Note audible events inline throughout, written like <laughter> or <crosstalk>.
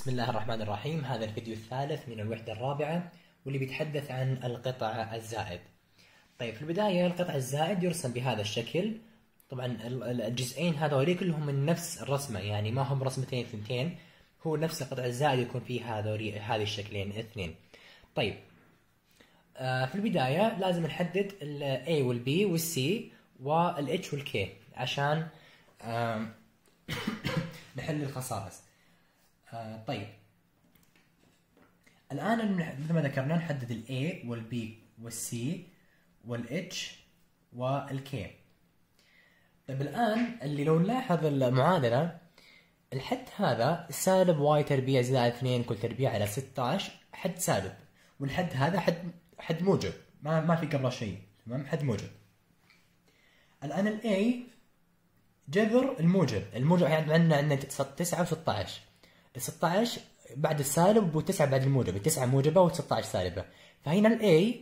بسم الله الرحمن الرحيم. هذا الفيديو الثالث من الوحدة الرابعة واللي بيتحدث عن القطع الزائد. طيب في البداية القطع الزائد يرسم بهذا الشكل. طبعا ال- الجزئين هذول كلهم من نفس الرسمة يعني ما هم رسمتين ثنتين. هو نفس القطع الزائد يكون فيه هذول هذه الشكلين اثنين. طيب آه، في البداية لازم نحدد ال A وال B وال C وال H وال K عشان <coughs> نحل الخصائص آه، طيب. المح- مثل ما ذكرنا نحدد ال A وال B وال C وال H وال K. طيب الآن اللي لو نلاحظ المعادلة الحد هذا سالب واي تربيع زائد 2 كل تربيع على 16 حد سالب. والحد هذا حد حد موجب. ما ما في قبله شيء. تمام؟ حد موجب. الآن ال A جذر الموجب. الموجب يعني عندنا عندنا 9 و16 ال 16 بعد السالب و9 بعد الموجب التسعة موجبة و16 سالبة. فهنا ال A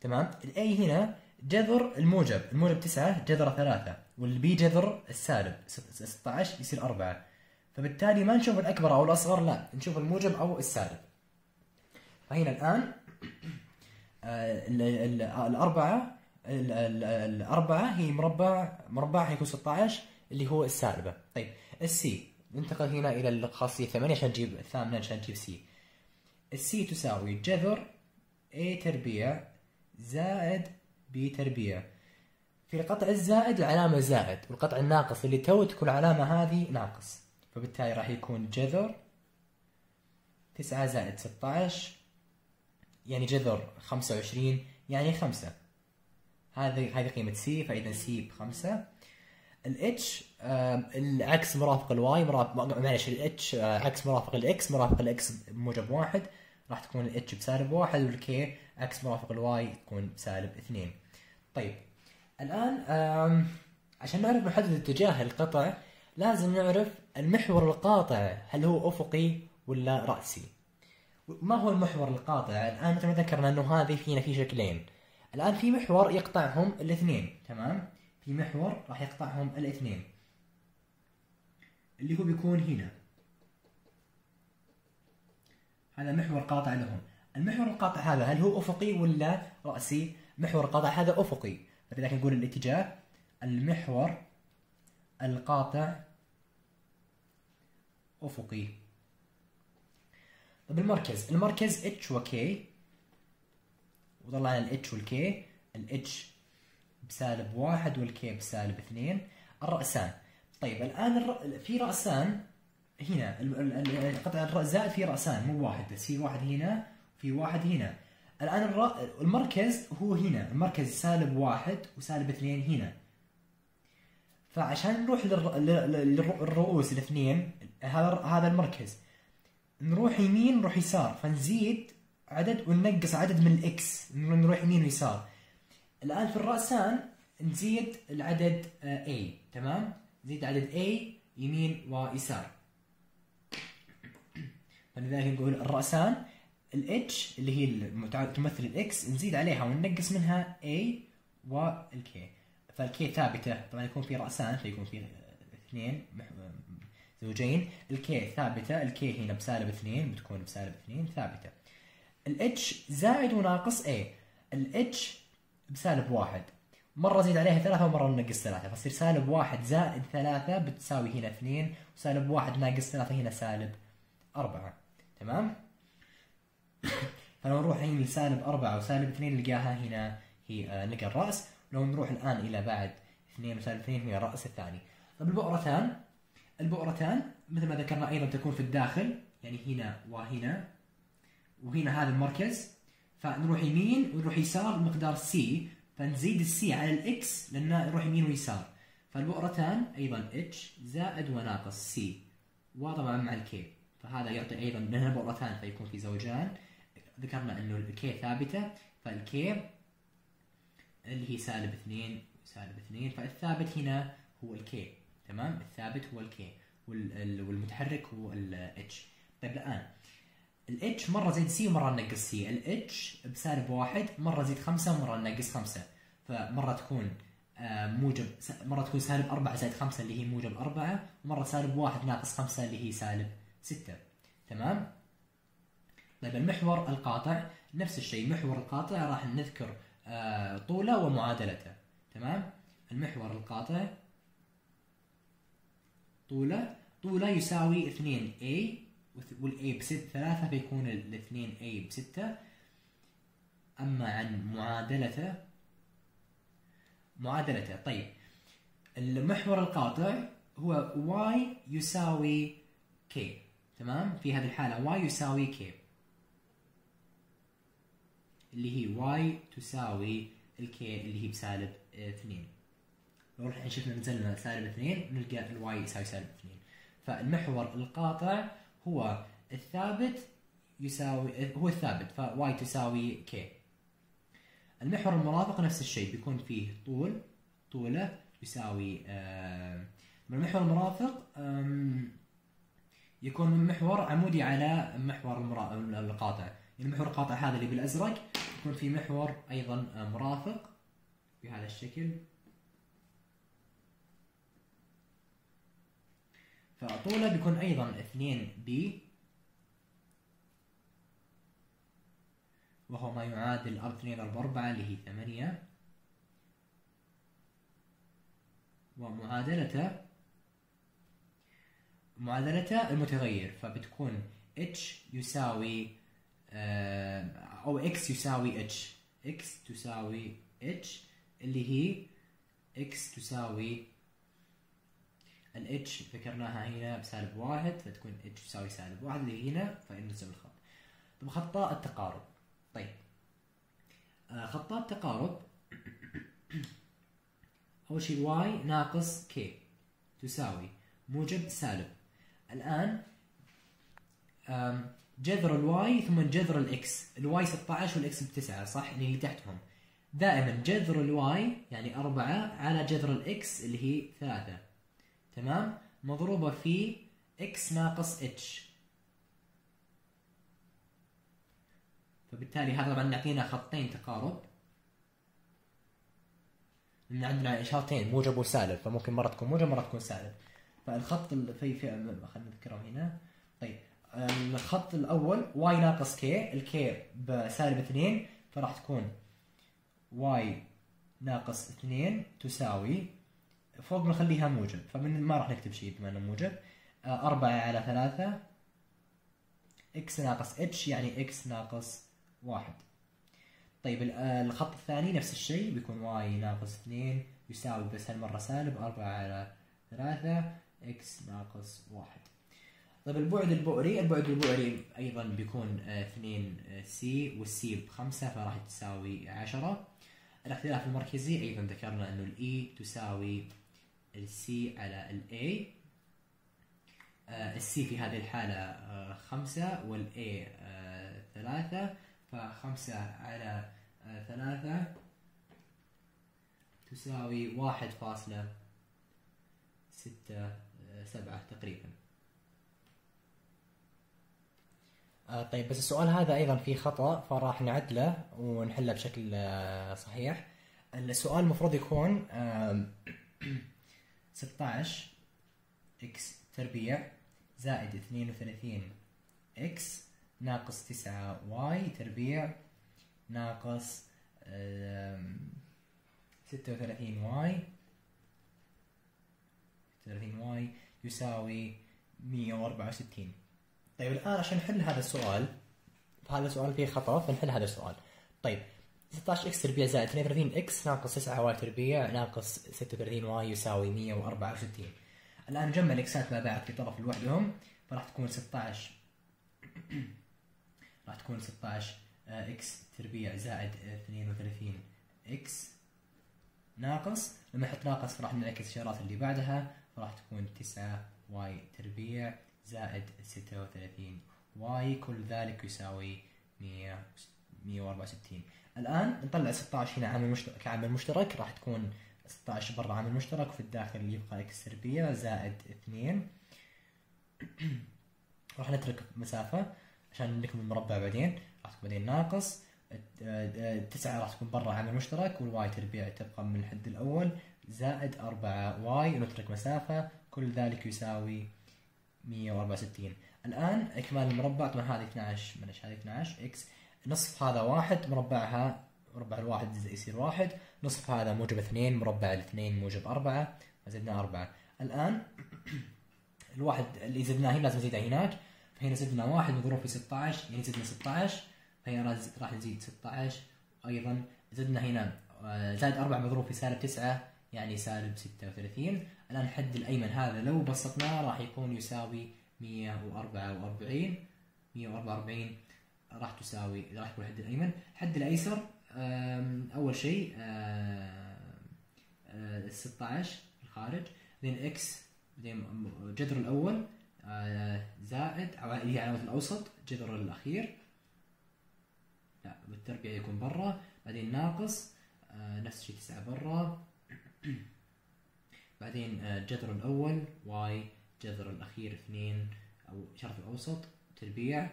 تمام؟ ال A هنا جذر الموجب. الموجب 9 جذر 3 وال B جذر السالب. ست- 16 يصير 4 فبالتالي ما نشوف الأكبر أو الأصغر لا. نشوف الموجب أو السالب. فهنا الآن آه، ال- ال- الأربعة ال- ال- الأربعة هي مربع مربعها يكون 16 اللي هو السالبة. طيب ال C ننتقل هنا إلى الخاصية 8 عشان نجيب الثامنة عشان نجيب C ال C تساوي جذر A تربيع زائد B تربيع في القطع الزائد العلامة زائد والقطع الناقص اللي تو تكون العلامة هذه ناقص. فبالتالي راح يكون جذر 9 زائد 16 يعني جذر 25 يعني 5 هذه هذه قيمة سي فإذا سي بخمسة. الاتش العكس مرافق الواي مرافق معلش الاتش عكس مرافق الإكس مرافق الإكس بموجب واحد راح تكون الاتش بسالب واحد والكي عكس مرافق الواي تكون بسالب اثنين. طيب الآن آم، عشان نعرف نحدد اتجاه القطع لازم نعرف المحور القاطع هل هو أفقي ولا رأسي. ما هو المحور القاطع؟ الآن مثل ما ذكرنا أنه هذه فينا في شكلين. الآن في محور يقطعهم الاثنين تمام؟ في محور راح يقطعهم الاثنين. اللي هو بيكون هنا. هذا محور قاطع لهم. المحور القاطع هذا هل هو أفقي ولا رأسي؟ محور القاطع هذا أفقي. فلذلك نقول الاتجاه المحور القاطع أفقي. طيب المركز. المركز اتش وكي وطلعنا الاتش والكي الاتش بسالب واحد والكي بسالب اثنين الرأسان طيب الآن. في رأسان هنا ال- قطع الرأس زائد في رأسان مو واحد بس في واحد هنا في واحد هنا الآن. المركز هو هنا المركز سالب واحد وسالب اثنين هنا فعشان نروح للر... لل- للرؤوس الاثنين هذا هذا المركز نروح يمين نروح يسار فنزيد عدد وننقص عدد من الاكس نروح يمين ويسار الآن في الرأسان نزيد العدد آه، A تمام؟ نزيد عدد A يمين ويسار. فلذلك نقول الرأسان ال H اللي هي تمثل ال X نزيد عليها وننقص منها A وال K فال K ثابتة. طبعا يكون في رأسان فيكون في اثنين مح- زوجين. ال K ثابتة ال K هنا بسالب اثنين بتكون بسالب اثنين ثابتة. الاتش زائد وناقص A. الاتش بسالب واحد. مرة زيد عليها ثلاثة ومرة ننقص ثلاثة فتصير سالب واحد زائد ثلاثة بتساوي هنا اثنين وسالب واحد ناقص ثلاثة هنا سالب أربعة. تمام؟ <coughs> فلو نروح الحين لسالب أربعة وسالب اثنين نلقاها هنا هي آه، نلقى الرأس لو نروح الآن إلى بعد اثنين وسالب اثنين هي الرأس الثاني. طيب البؤرتان البؤرتان مثل ما ذكرنا أيضا تكون في الداخل يعني هنا وهنا وهنا هذا المركز. فنروح يمين ونروح يسار مقدار C فنزيد ال C على ال X لأنه نروح يمين ويسار. فالبؤرتان أيضا H زائد وناقص C وطبعا مع ال K فهذا يعطي أيضا لانها بؤرتان فيكون في زوجان. ذكرنا إنه ال K ثابتة فال K اللي هي سالب اثنين سالب اثنين. فالثابت هنا هو ال K تمام؟ الثابت هو الكي والمتحرك هو الاتش طيب الآن الاتش مرة زيد سي ومرة ننقص سي. الاتش بسالب واحد مرة زيد خمسة ومرة ننقص خمسة. فمرة تكون آه، موجب مرة تكون سالب أربعة زائد خمسة اللي هي موجب أربعة ومره سالب واحد ناقص خمسة اللي هي سالب ستة. تمام؟ طيب المحور القاطع نفس الشيء محور القاطع راح نذكر آه، طوله ومعادلته. تمام؟ المحور القاطع طوله طوله يساوي 2a والاي بست ثلاثة فيكون الاثنين a بستة. أما عن معادلته معادلته طيب المحور القاطع هو y يساوي k. تمام؟ في هذه الحالة y يساوي k. اللي هي y تساوي k اللي هي بسالب 2 لو الحين شفنا نزلنا سالب 2 نلقى الواي يساوي سالب 2 فالمحور القاطع هو الثابت يساوي هو الثابت فواي تساوي كي المحور المرافق نفس الشيء بيكون فيه طول طوله يساوي المحور المرافق يكون من محور عمودي على محور القاطع. يعني محور القاطع هذا اللي بالأزرق يكون في محور أيضا مرافق بهذا الشكل. فطوله بيكون أيضا 2 بي وهو ما يعادل 2 ضرب 4 اللي هي 8 ومعادلته معادلته المتغير فبتكون h يساوي آه، أو x يساوي h. X تساوي h اللي هي x تساوي ال h ذكرناها هنا بسالب واحد فتكون h تساوي سالب واحد اللي هنا فنلزم الخط. طيب خطا التقارب. طيب. آه خطا التقارب. <coughs> أول شيء y ناقص k تساوي موجب سالب. الآن جذر الواي ثم جذر الاكس الواي 16 والاكس ب 9 صح؟ اللي تحتهم. دائما جذر ال Y يعني 4 على جذر ال X اللي هي 3 تمام؟ مضروبة في x ناقص h. فبالتالي هذا طبعا يعطينا خطين تقارب. لأن عندنا إشارتين موجب وسالب فممكن مرة تكون موجب مرة تكون سالب. فالخط في في خلينا نذكره هنا. طيب الخط الأول y ناقص k ال K بسالب 2 فراح تكون y ناقص 2 تساوي فوق نخليها موجب. فمن ما راح نكتب شيء بما انه موجب؟ آه، أربعة على ثلاثة. إكس ناقص إتش يعني إكس ناقص واحد. طيب آه، الخط الثاني نفس الشيء بيكون Y ناقص اثنين يساوي بس هالمرة سالب أربعة على ثلاثة X ناقص واحد. طيب البعد البؤري البعد البؤري أيضا بيكون آه، اثنين C وال C بخمسة فراح تساوي عشرة. الاختلاف المركزي أيضا ذكرنا أنه الإي تساوي السي على الاي آه، السي في هذه الحالة آه، خمسة وال A آه، ثلاثة. فخمسة على ثلاثة تساوي واحد فاصلة ستة سبعة تقريبا. طيب بس السؤال هذا أيضا فيه خطأ فراح نعدله ونحله بشكل صحيح. السؤال المفروض يكون 16 إكس تربيع زائد 32 إكس ناقص 9 واي تربيع ناقص 36 واي. 36 واي يساوي 164 طيب الآن عشان نحل هذا السؤال هذا السؤال فيه خطأ فنحل هذا السؤال. طيب 16 إكس تربيع زائد 32 إكس ناقص 9 واي تربيع ناقص 36 واي يساوي 164 الآن نجمع الإكسات مع بعض في طرف لوحدهم فراح تكون 16 <clears throat> راح تكون 16 آه، إكس تربيع زائد 32 إكس ناقص. لما نحط ناقص راح نعكس الاشارات اللي بعدها فراح تكون 9 y تربيع زائد 36 y كل ذلك يساوي 164 الآن نطلع 16 هنا عامل مشترك كعامل مشترك راح تكون 16 برا عامل مشترك وفي الداخل يبقى x تربيع زائد 2 <clears throat> راح نترك مسافة عشان نكمل المربع بعدين راح تكون بعدين ناقص. تسعة راح تكون برا عامل مشترك وال y تربيع تبقى من الحد الأول زائد 4 y ونترك مسافة. كل ذلك يساوي 164 الآن إكمال المربع طبعا هذه 12 معلش هذه 12 x نصف هذا واحد مربعها مربع الواحد يصير واحد. نصف هذا موجب اثنين مربع الاثنين موجب أربعة فزدنا أربعة. الآن <clears throat> الواحد اللي زدناه هنا لازم نزيده هناك. فهنا زدنا واحد مضروب في 16 يعني زدنا 16 فهنا راح نزيد 16 أيضا. زدنا هنا آه، زائد 4 مضروب في سالب 9 يعني سالب 36 الآن الحد الأيمن هذا لو بسطناه راح يكون يساوي 144 144 راح تساوي راح يكون الحد الأيمن. الحد الأيسر أول شيء 16 الخارج بعدين إكس بعدين الجذر الأول آه، زائد اللي هي علامة الأوسط جذر الأخير. لا بالتربيع يكون برا. بعدين ناقص آه، نفس الشيء تسعة برا. <clears throat> بعدين الجذر آه، الأول واي جذر الأخير اثنين أو شرط الأوسط تربيع.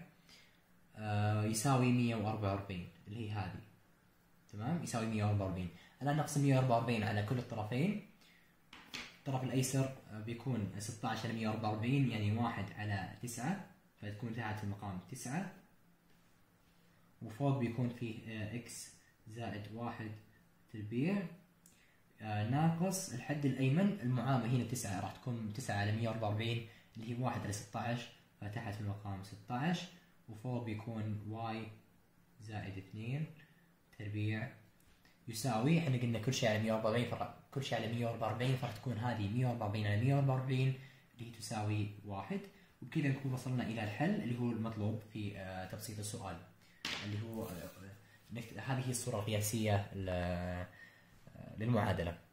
يساوي 144 اللي هي هذه. تمام؟ يساوي 144 الآن نقسم 144 على كل الطرفين. الطرف الأيسر آه، بيكون 16 على 144 يعني 1 على 9 فتكون تحت المقام 9 وفوق بيكون فيه x آه، زائد 1 تربيع آه، ناقص الحد الأيمن المعامل هنا 9 راح تكون 9 على 144 اللي هي 1 على 16 فتحت المقام 16 وفوق بيكون y زائد 2 تربيع. يساوي إحنا قلنا كل شيء على 140 فرق كل شيء على 144 فراح تكون هذه 140 على 140 اللي تساوي واحد. وبكذا نكون وصلنا إلى الحل اللي هو المطلوب في آه، تبسيط السؤال. اللي هو آه، هذه هي الصورة القياسية آه، للمعادلة.